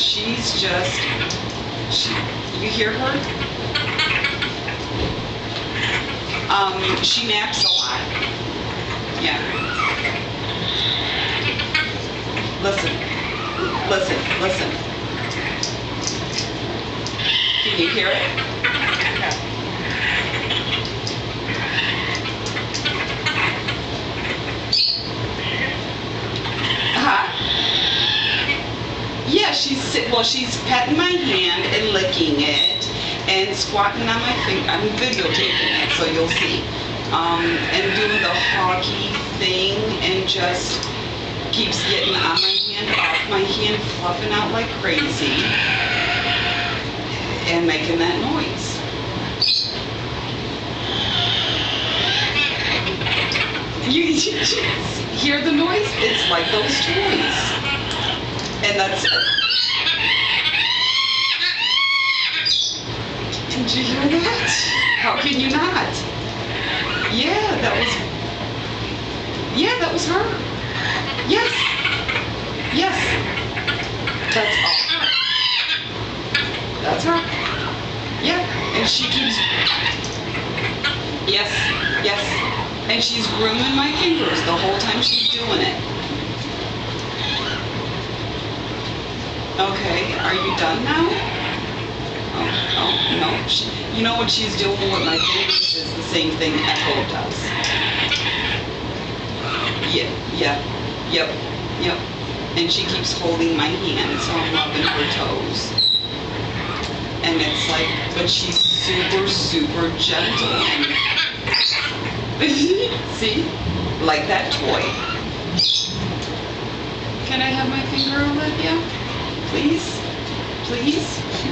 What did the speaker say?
she's just, she, you hear her? Um, she naps a lot. Yeah. Listen, listen, listen. Can you hear it? Huh? Yeah, she's sit- well, she's patting my hand and licking it and squatting on my finger. I'm videotaping it, so you'll see. Um, and doing the hockey thing and just keeps getting on my hand, off my hand, fluffing out like crazy and making that noise. You, you hear the noise? It's like those toys. And that's it. Did you hear that? How can you not? Yeah, that was. Yeah, that was her. Yes. Yes. That's all her. That's her. Yeah, and she keeps. Yes, yes. And she's grooming my fingers the whole time she's doing it. Okay, are you done now? Oh, oh, no. She, you know what she's doing with my fingers is the same thing Echo does. Yeah, yeah, yep, yep. And she keeps holding my hand, so I'm rubbing her toes. And it's like, but she's super, super gentle. See? Like that toy. Can I have my finger, Olivia? please, please.